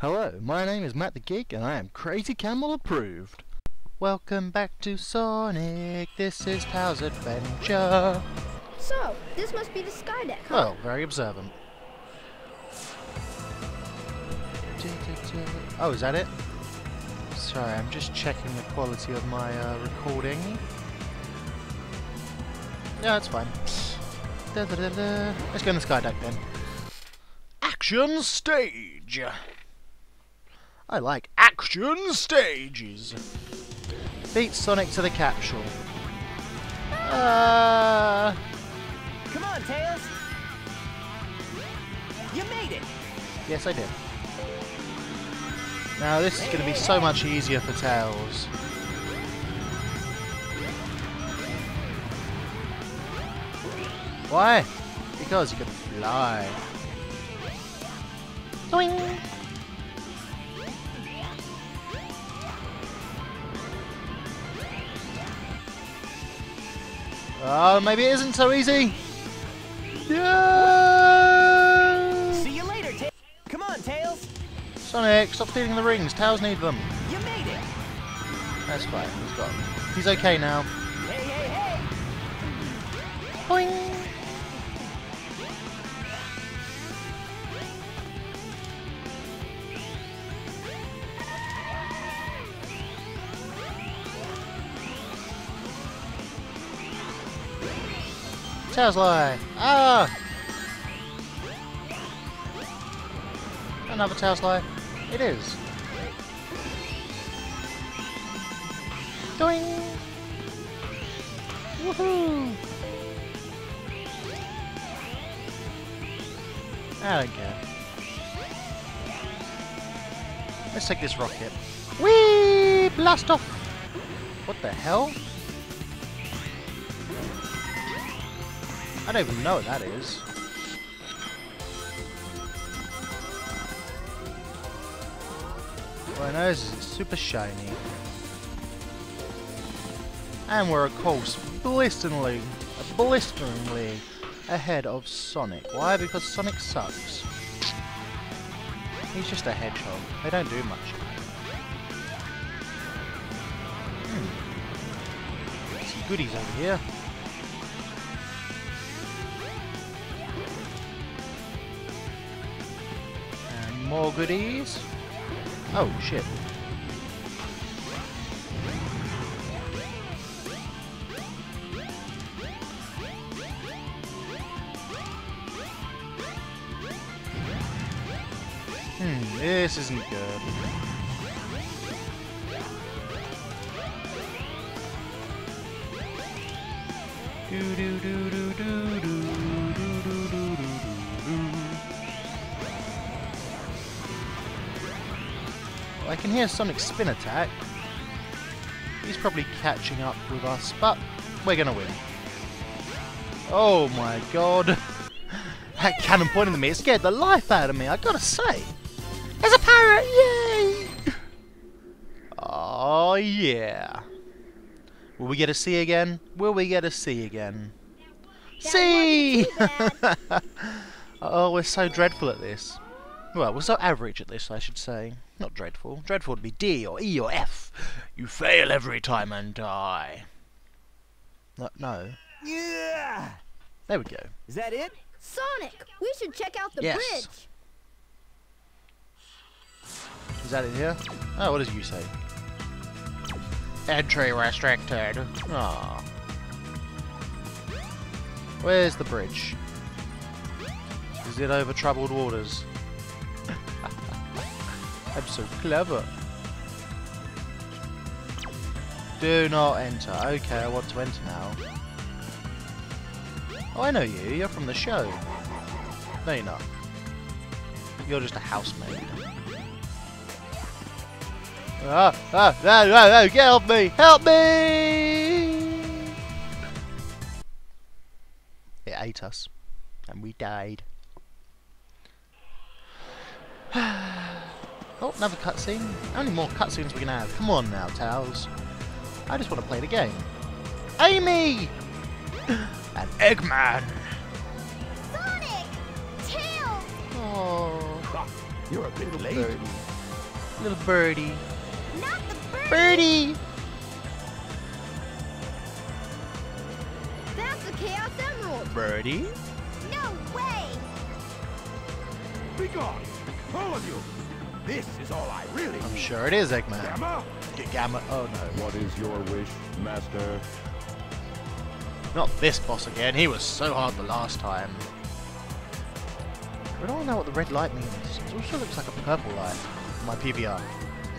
Hello, my name is Matt the Geek and I am Crazy Camel approved. Welcome back to Sonic, this is Tao's Adventure. So, this must be the Skydeck, huh? Well, very observant. Oh, is that it? Sorry, I'm just checking the quality of my uh, recording. Yeah, that's fine. Da -da -da -da. Let's go in the Skydeck then. Action stage! I like action stages! Beat Sonic to the capsule. Uh, Come on, Tails! You made it! yes, I did. Now, this is going to be so much easier for Tails. Why? Because you can fly. Doing. Oh, maybe it isn't so easy. Yeah! See you later, Tails! Come on, Tails! Sonic, stop stealing the rings. Tails need them. You made it! That's fine. He's got. Them. He's okay now. Hey, hey, hey! Boing. Lie. Ah! Another lie. It is. Doing. Woohoo! I don't care. Let's take this rocket. Whee! Blast off! What the hell? I don't even know what that is. All I know is it's super shiny. And we're of course blisteringly, blisteringly ahead of Sonic. Why? Because Sonic sucks. He's just a hedgehog. They don't do much. Hmm. Some goodies over here. More goodies. Oh shit. Hmm, this isn't good. Do do do do I can hear Sonic spin attack. He's probably catching up with us, but we're gonna win. Oh my god. That cannon pointing at me, it scared the life out of me, I gotta say. There's a parrot! Yay! Oh yeah. Will we get a C again? Will we get a C again? C! oh, we're so dreadful at this. Well, we're so average at this, I should say. Not dreadful. Dreadful would be D or E or F. You fail every time and die. No. no. Yeah! There we go. Is that it? Sonic, we should check out the Yes. bridge. Is that it here? Oh, what does you say? Entry restricted. Aww. Where's the bridge? Is it over troubled waters? I'm so clever. Do not enter. Okay, I want to enter now. Oh, I know you. You're from the show. No, you're not. You're just a housemaid. Ah, ah, no, no, no, help me! Help me! It ate us. And we died. Another cutscene. How many more cutscenes we can have? Come on now, Tails. I just want to play the game. Amy! and Eggman! Sonic! Tails! Oh. Ah, you're a bit Little late. birdie. Little birdie. Not the bird. Birdie! That's the Chaos Emerald. Birdie? No way. Be gone, all of you. This is all I really I'm sure it is, Eggman. Gamma, G- Gamma. Oh no. What is your wish, Master? Not this boss again. He was so hard the last time. We don't know what the red light means. It also looks like a purple light. My PVR.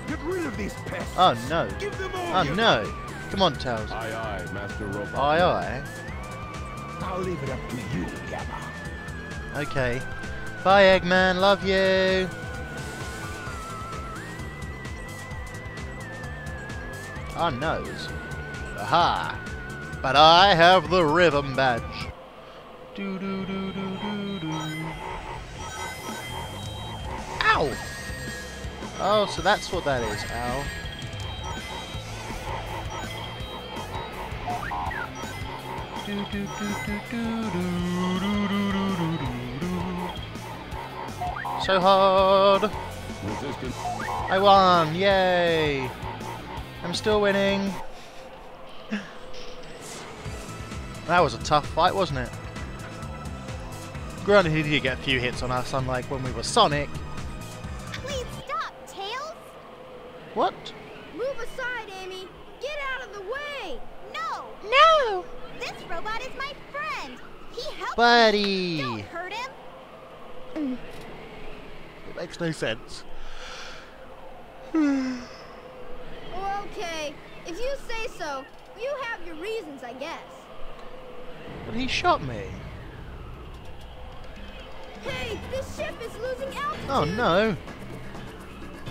get rid of these pests. Oh no. Give them all Oh no. Come on, Tails. Aye, aye, Master Robot. Aye, aye. I'll leave it up to you, Gamma. Okay. Bye, Eggman. Love you. Our nose. Aha! But I have the rhythm badge. Do do do do do do. Ow! Oh, so that's what that is. Ow. Do do do do do do do do do do do do. So hard. Resistance. I won! Yay! I'm still winning. That was a tough fight, wasn't it? Granted, he did get a few hits on us, unlike when we were Sonic. Please stop, Tails. What? Move aside, Amy. Get out of the way. No! No. This robot is my friend! He helped Buddy! Don't hurt him! It makes no sense. Okay. If you say so, you have your reasons, I guess. But he shot me. Hey, this ship is losing altitude. Oh no.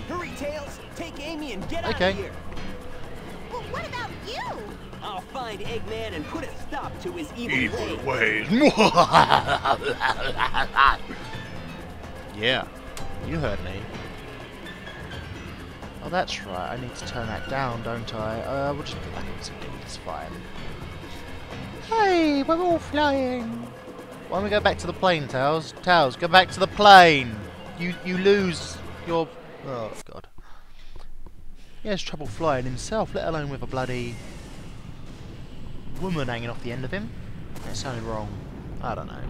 Hurry, Tails. Take Amy and get out of here. Well, what about you? I'll find Eggman and put a stop to his evil, ways. ways. yeah, you heard me. Oh, that's right. I need to turn that down, don't I? Uh, we'll just put that in CD. It's fine. Hey, we're all flying. Why don't we go back to the plane, Tails? Tails, go back to the plane. You you lose your. Oh God. He has trouble flying himself, let alone with a bloody woman hanging off the end of him. That sounded wrong. I don't know.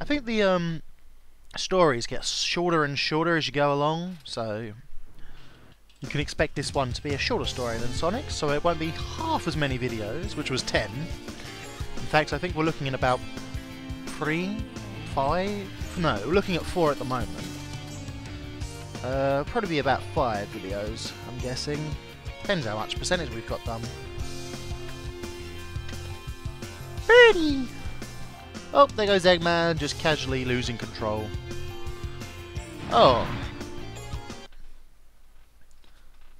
I think the um stories get shorter and shorter as you go along, so you can expect this one to be a shorter story than Sonic, so it won't be half as many videos, which was 10. In fact, I think we're looking at about three, five? No, we're looking at four at the moment. Uh, probably be about five videos, I'm guessing. Depends how much percentage we've got done. Birdie! Oh, there goes Eggman, just casually losing control. Oh.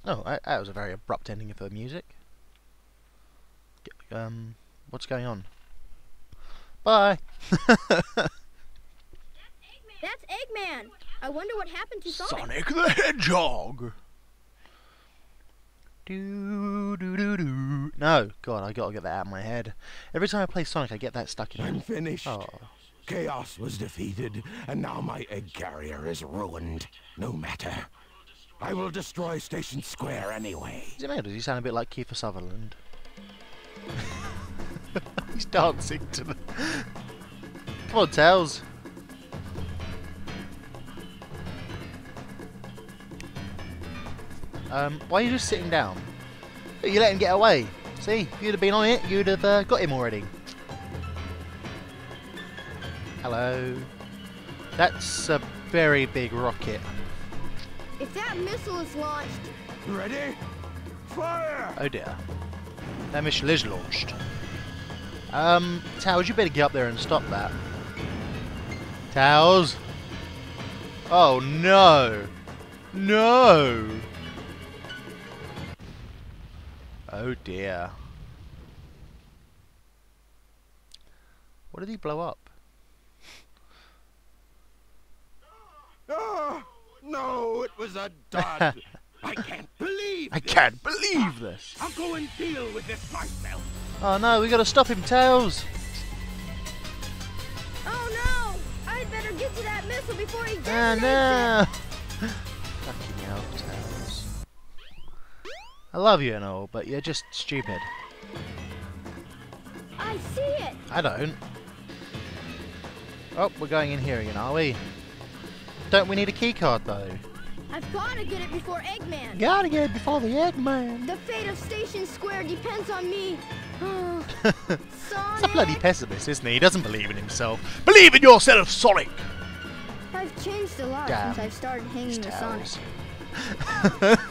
Oh, that, that was a very abrupt ending of the music. Um, what's going on? Bye! That's Eggman. I wonder what happened to Sonic. Sonic the Hedgehog! Do do do do. No, God, I gotta get that out of my head. Every time I play Sonic, I get that stuck in. I'm finished. Oh, Chaos was defeated, and now my egg carrier is ruined. No matter. I will destroy Station Square anyway. does it? Does he sound a bit like Kiefer Sutherland? He's dancing to the. Come on, Tails. Um, why are you just sitting down? You let him get away. See, if you'd have been on it, you'd have uh, got him already. Hello. That's a very big rocket. If that missile is launched, Ready? Fire! Oh dear. That missile is launched. Um, Towers, you better get up there and stop that. Towers? Oh no! No! Oh dear. What did he blow up? Oh, no, it was a dud. I can't believe I this. can't believe this! I'll go and deal with this myself. Oh no, we gotta stop him, Tails! oh no! I'd better better get to that missile before he Ah, detonates no! Fucking hell, Tails. I love you and all, but you're just stupid. I see it. I don't. Oh, we're going in here again, are we? Don't we need a keycard though? I've got to get it before Eggman. Gotta get it before the Eggman. The fate of Station Square depends on me. He's a bloody pessimist, isn't he? He doesn't believe in himself. Believe in yourself, Sonic! I've changed a lot Damn. since I've started hanging with Sonic.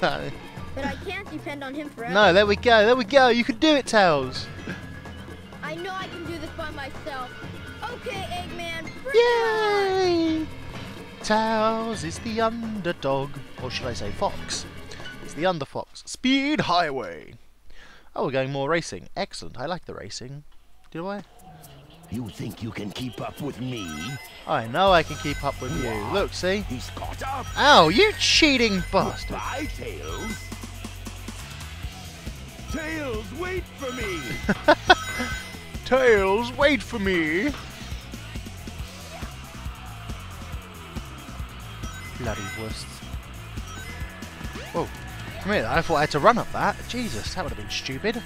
But I can't depend on him forever. no, there we go, there we go. You can do it, Tails. I know I can do this by myself. Okay, Eggman, it on. Tails is the underdog. Or should I say fox? It's the underfox. Speed Highway! Oh, we're going more racing. Excellent. I like the racing. Do I? You think you can keep up with me? I know I can keep up with you. Look, see? He's caught up. Ow, you cheating bastard! Bye, Tails. Tails, wait for me. Tails, wait for me! Bloody worst. Whoa. Come here, I thought I had to run up that. Jesus, that would have been stupid.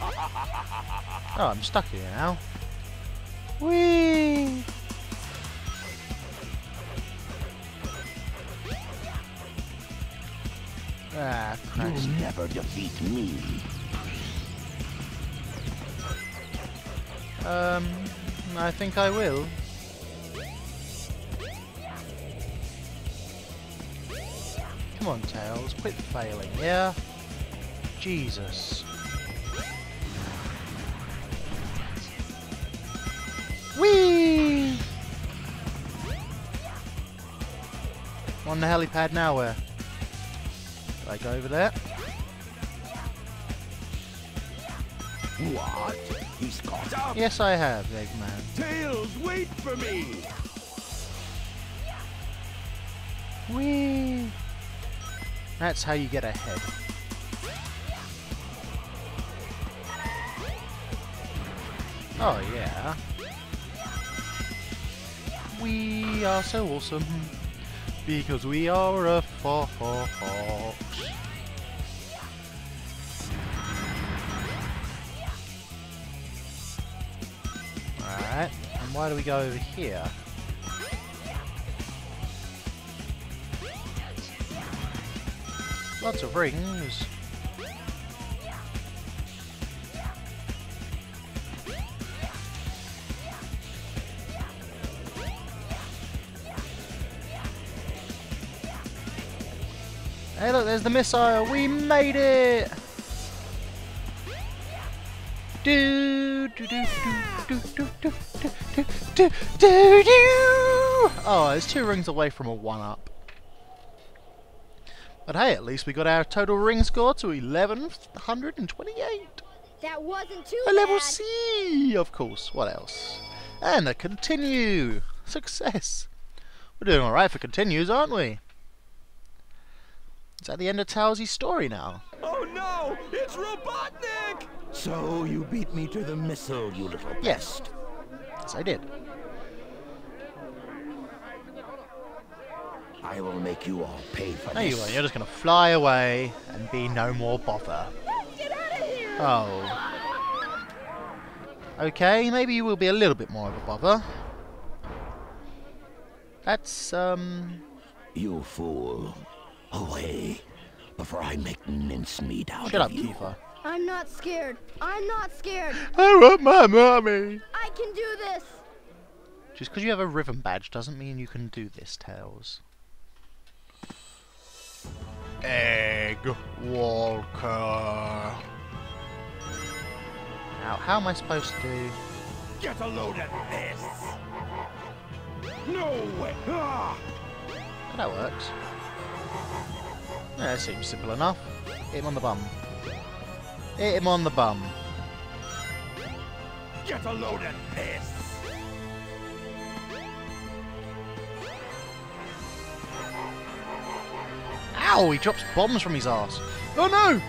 Oh, I'm stuck here now. Whee! Ah, Christ. You'll never defeat me. Um, I think I will. Come on, Tails, quit failing, yeah? Jesus. On the helipad now, where? I go over there? What? He's caught up. Yes, I have, Eggman. Tails, wait for me. Whee! That's how you get ahead. Oh yeah. We are so awesome because we are a fox. Alright, and why do we go over here? Lots of rings. Hey look, there's the missile! We made it! Do do do do do do do do do do do do Oh, it's two rings away from a one-up. But hey, at least we got our total ring score to 1128. That wasn't too A level bad. C, of course. What else? And a continue. Success. We're doing alright for continues, aren't we? Is that the end of Towsie's story now? Oh no! It's Robotnik! So you beat me to the missile, you little Yes. pest. Yes, I did. I will make you all pay for No, this. you won't. You're just going to fly away and be no more bother. Get out of here! Oh. Okay, maybe you will be a little bit more of a bother. That's, um... You fool. Away, before I make mincemeat out Shut of up, you. Kiefer. I'm not scared. I'm not scared. I want my mommy! I can do this. Just because you have a rhythm badge doesn't mean you can do this, Tails. Egg Walker. Now, how am I supposed to do? Get a load of this! No way! Ah! That works. Yeah, it seems simple enough. Hit him on the bum. Hit him on the bum. Get a load of this! Ow! He drops bombs from his ass. Oh no!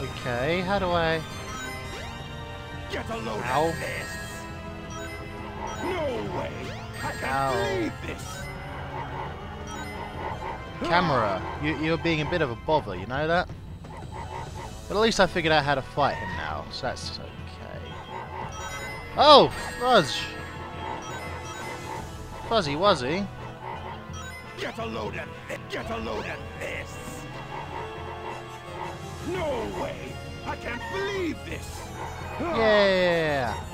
Okay, how do I... Get a load Ow. of this! No way! I can't Ow. believe this! Camera, you, you're being a bit of a bother, you know that? But at least I figured out how to fight him now, so that's okay. Oh, Fuzz! Fuzzy Wuzzy. Get a load of this! Get a load of this! No way! I can't believe this! Ah! Yeah!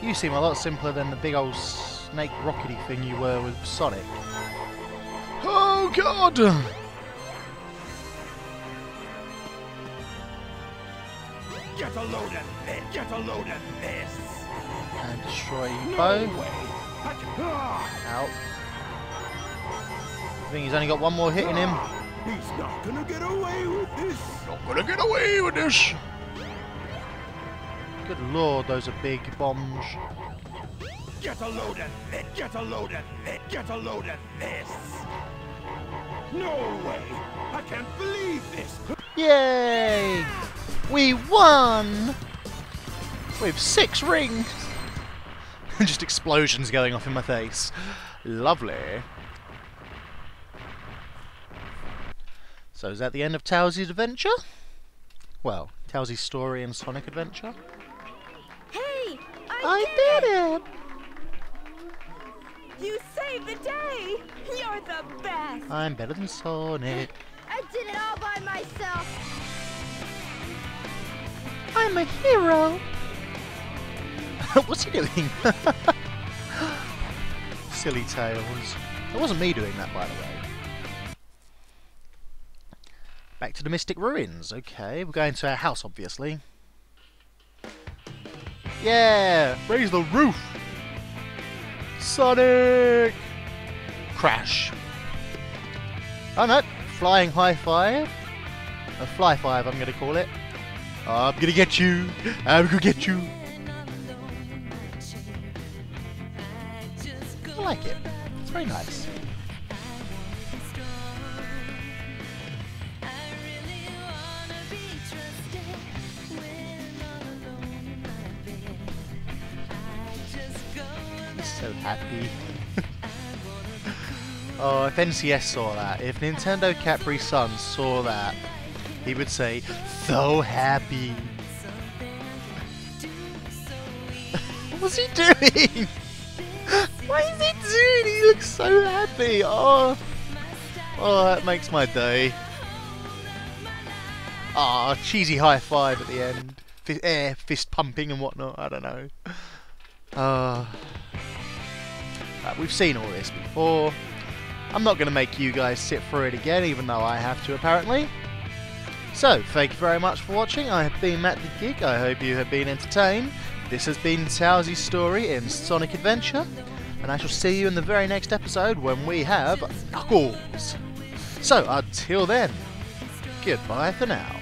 You seem a lot simpler than the big old snake rockety thing you were with Sonic. Oh god! Get a load of this! Get a load of this! And destroy you No both. way! I can, ah! Out. I think he's only got one more hit in him. Ah! He's not gonna get away with this! Not gonna get away with this! Good lord, those are big bombs. Get a load of this! Get a load of this! Get a load of this! No way! I can't believe this! Yay! We won! With six rings! Just explosions going off in my face. Lovely. So is that the end of Towsy's adventure? Well, Towsy's story and Sonic Adventure? Hey, I, I did, did it! You saved the day! You're the best! I'm better than Sonic. I did it all by myself. I'm a hero. What's he doing? Silly tails. It wasn't me doing that, by the way. Back to the Mystic Ruins. Okay, we're going to our house, obviously. Yeah! Raise the roof! Sonic! Crash. Oh no! Flying high five. A fly five, I'm to call it. I'm gonna get you. I'm gonna get you. I like it. It's very nice. So happy. Oh, if NCS saw that, if Nintendo Capri Sun saw that, he would say, so happy. What's he doing? what is he doing? He looks so happy. Oh, oh, that makes my day. Ah, cheesy high five at the end. Fi air fist pumping and whatnot. I don't know. Uh, uh, we've seen all this before. I'm not going to make you guys sit through it again, even though I have to apparently. So, thank you very much for watching. I have been Matt the Geek. I hope you have been entertained. This has been Towsy's story in Sonic Adventure, and I shall see you in the very next episode when we have Knuckles. So, until then, goodbye for now.